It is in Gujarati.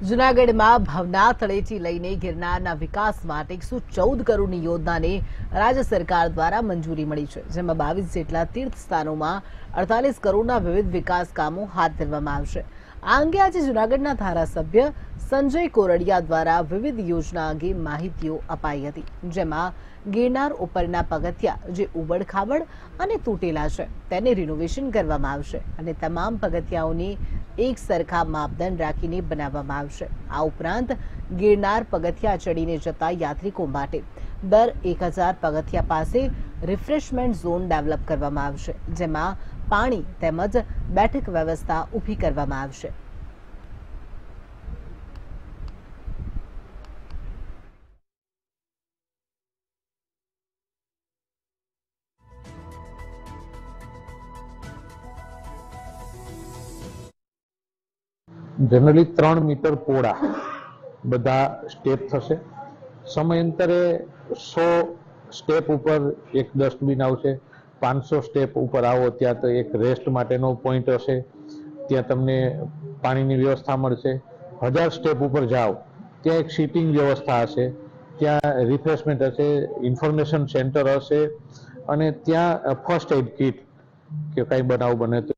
જૂનાગઢમાં ભવના તળેટી લઈને ગિરનારના વિકાસ માટે એકસો ચૌદ કરોડની યોજનાને રાજ્ય સરકાર દ્વારા મંજૂરી મળી છે, જેમાં બાવીસ જેટલા તીર્થ સ્થાનોમાં અડતાલીસ કરોડના વિવિધ વિકાસ કામો હાથ ધરવામાં આવશે. આ અંગે આજે જૂનાગઢના ધારાસભ્ય સંજય કોરડિયા દ્વારા વિવિધ યોજના અંગે માહિતીઓ અપાઈ હતી, જેમાં ગિરનાર ઉપરના પગથિયા જે ઉબડખાબડ અને તૂટેલા છે, તેને રિનોવેશન કરવામાં આવશે અને તમામ પગથિયાઓની એક સરખા માપદંડ રાખીને બનાવવામાં આવશે. આ ઉપરાંત ગિરનાર પગથિયા ચડીને જતા યાત્રિકો માટે દર એક હજાર પગથિયા પાસે રિફ્રેશમેન્ટ ઝોન ડેવલપ કરવામાં આવશે, જેમાં પાણી તેમજ બેઠક વ્યવસ્થા ઊભી કરવામાં આવશે. જનરલી ત્રણ મીટર પોળા બધા સ્ટેપ થશે. સમયાંતરે સો સ્ટેપ ઉપર એક ડસ્ટબિન આવશે. પાંચસો સ્ટેપ ઉપર આવો ત્યાં તો એક રેસ્ટ માટેનો પોઈન્ટ હશે. ત્યાં તમને પાણીની વ્યવસ્થા મળશે. હજાર સ્ટેપ ઉપર જાઓ, ત્યાં એક સીટિંગ વ્યવસ્થા હશે. ત્યાં રિફ્રેશમેન્ટ હશે ઇન્ફોર્મેશન સેન્ટર હશે અને ત્યાં ફર્સ્ટ એડ કિટ કે કાંઈ બનાવ બને તો